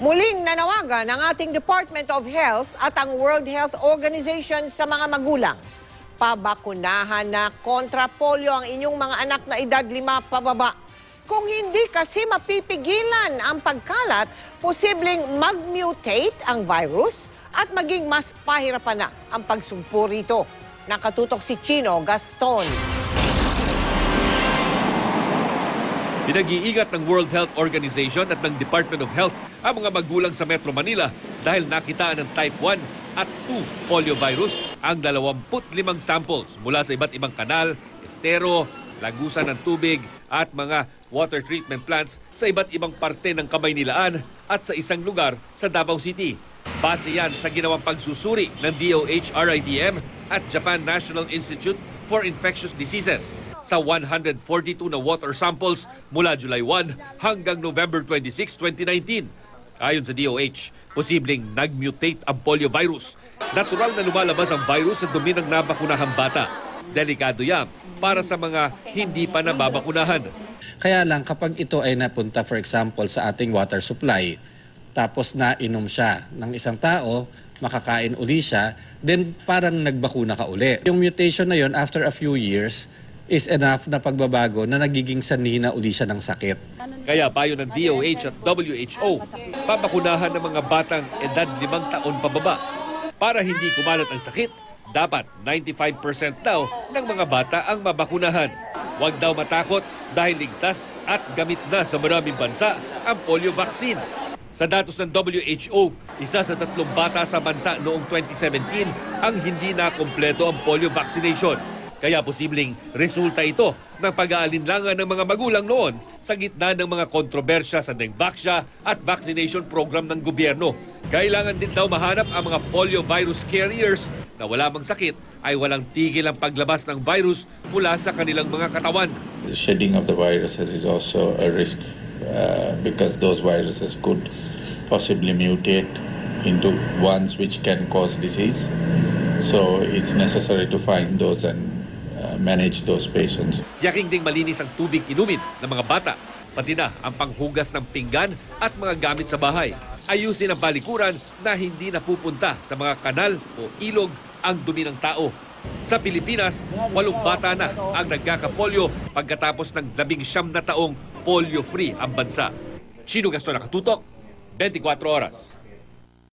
Muling nanawagan ng ating Department of Health at ang World Health Organization sa mga magulang. Pabakunahan na kontra polio ang inyong mga anak na edad lima pababa. Kung hindi kasi mapipigilan ang pagkalat, posibleng mag-mutate ang virus at maging mas pahirapan na ang pagsugpo rito. Nakatutok si Chino Gaston. Pinag-iingat ng World Health Organization at ng Department of Health ang mga magulang sa Metro Manila dahil nakitaan ng type 1 at 2 polio virus ang 25 samples mula sa iba't ibang kanal, estero, lagusan ng tubig at mga water treatment plants sa iba't ibang parte ng Kamaynilaan at sa isang lugar sa Davao City. Base yan sa ginawang pagsusuri ng DOH RIDM at Japan National Institute for Infectious Diseases sa 142 na water samples mula July 1 hanggang November 26, 2019. Ayon sa DOH, posibleng nag-mutate ang poliovirus. Natural na lumalabas ang virus sa dumi ng nabakunahang bata. Delikado yan para sa mga hindi pa nababakunahan. Kaya lang kapag ito ay napunta for example sa ating water supply, tapos nainom siya ng isang tao, makakain uli siya, then parang nagbakuna ka uli. Yung mutation na yon after a few years is enough na pagbabago na nagiging sanhi na uli siya ng sakit. Kaya payo ng DOH at WHO, pabakunahan ng mga batang edad limang taon pababa. Para hindi kumalat ang sakit, dapat 95% daw ng mga bata ang mabakunahan. Huwag daw matakot dahil ligtas at gamit na sa maraming bansa ang polio vaccine. Sa datos ng WHO, isa sa tatlong bata sa bansa noong 2017 ang hindi na kompleto ang polio vaccination. Kaya posibleng resulta ito ng pag-aalinlangan ng mga magulang noon sa gitna ng mga kontrobersya sa Dengvaxia at vaccination program ng gobyerno. Kailangan din daw mahanap ang mga polio virus carriers na wala mang sakit ay walang tigil ang paglabas ng virus mula sa kanilang mga katawan. The shedding of the viruses is also a risk uh, because those viruses could possibly mutate into ones which can cause disease. So it's necessary to find those and uh, manage those patients. Yaking ding malinis ang tubig inumin ng mga bata, pati na ang panghugas ng pinggan at mga gamit sa bahay. Ayusin ang balikuran na hindi napupunta sa mga kanal o ilog ang dumi ng tao. Sa Pilipinas, walong bata na ang nagkakapolyo pagkatapos ng labing siyam na taong polio-free ang bansa. Chino Gaston nakatutok, 24 oras.